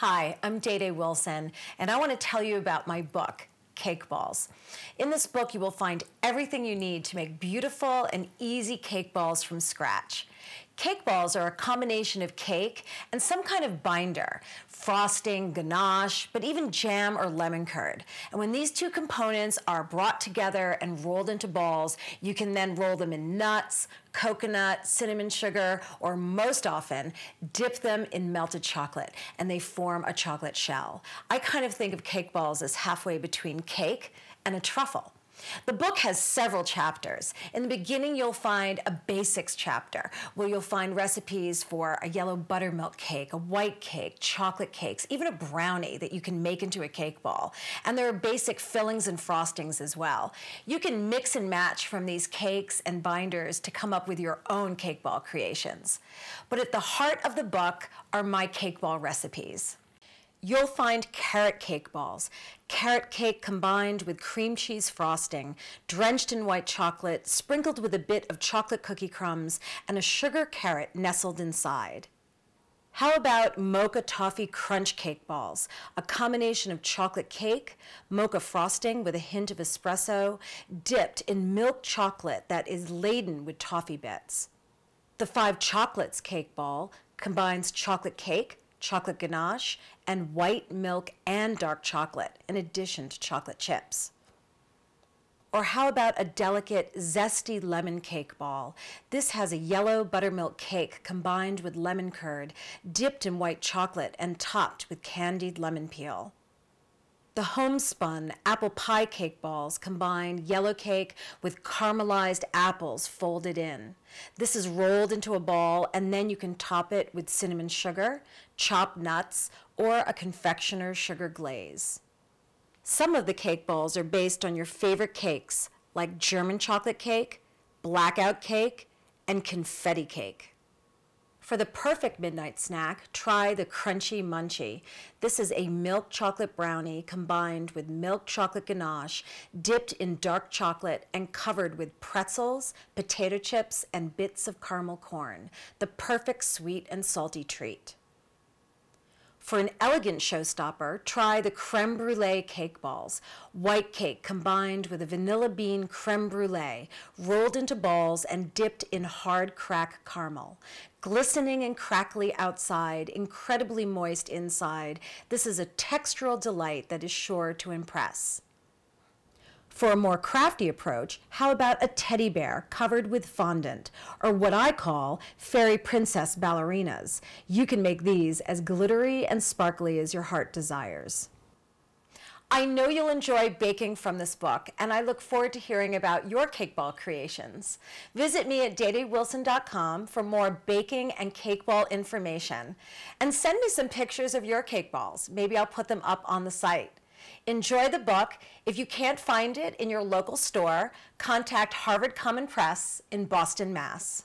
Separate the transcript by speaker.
Speaker 1: Hi, I'm Dede Wilson, and I want to tell you about my book, Cake Balls. In this book, you will find everything you need to make beautiful and easy cake balls from scratch. Cake balls are a combination of cake and some kind of binder, frosting, ganache, but even jam or lemon curd. And when these two components are brought together and rolled into balls, you can then roll them in nuts, coconut, cinnamon sugar, or most often, dip them in melted chocolate and they form a chocolate shell. I kind of think of cake balls as halfway between cake and a truffle. The book has several chapters. In the beginning, you'll find a basics chapter where you'll find recipes for a yellow buttermilk cake, a white cake, chocolate cakes, even a brownie that you can make into a cake ball. And there are basic fillings and frostings as well. You can mix and match from these cakes and binders to come up with your own cake ball creations. But at the heart of the book are my cake ball recipes. You'll find carrot cake balls. Carrot cake combined with cream cheese frosting, drenched in white chocolate, sprinkled with a bit of chocolate cookie crumbs, and a sugar carrot nestled inside. How about mocha toffee crunch cake balls? A combination of chocolate cake, mocha frosting with a hint of espresso, dipped in milk chocolate that is laden with toffee bits. The five chocolates cake ball combines chocolate cake, chocolate ganache, and white milk and dark chocolate, in addition to chocolate chips. Or how about a delicate, zesty lemon cake ball? This has a yellow buttermilk cake combined with lemon curd, dipped in white chocolate and topped with candied lemon peel. The homespun apple pie cake balls combine yellow cake with caramelized apples folded in. This is rolled into a ball and then you can top it with cinnamon sugar, chopped nuts, or a confectioner's sugar glaze. Some of the cake balls are based on your favorite cakes like German chocolate cake, blackout cake, and confetti cake. For the perfect midnight snack, try the Crunchy Munchie. This is a milk chocolate brownie combined with milk chocolate ganache, dipped in dark chocolate and covered with pretzels, potato chips, and bits of caramel corn. The perfect sweet and salty treat. For an elegant showstopper, try the creme brulee cake balls. White cake combined with a vanilla bean creme brulee, rolled into balls and dipped in hard crack caramel. Glistening and crackly outside, incredibly moist inside, this is a textural delight that is sure to impress. For a more crafty approach, how about a teddy bear covered with fondant, or what I call fairy princess ballerinas? You can make these as glittery and sparkly as your heart desires. I know you'll enjoy baking from this book, and I look forward to hearing about your cake ball creations. Visit me at dedewilson.com for more baking and cake ball information. And send me some pictures of your cake balls. Maybe I'll put them up on the site. Enjoy the book. If you can't find it in your local store, contact Harvard Common Press in Boston, Mass.